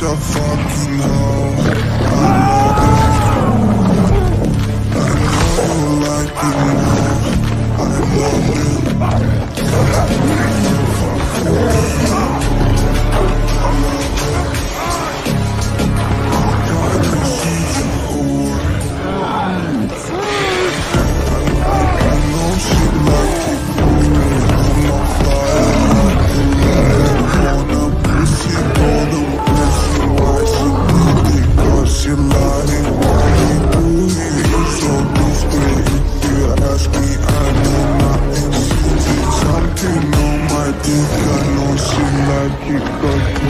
a fucking hoe. I it. I know you like it more. I love it. No my dick, I do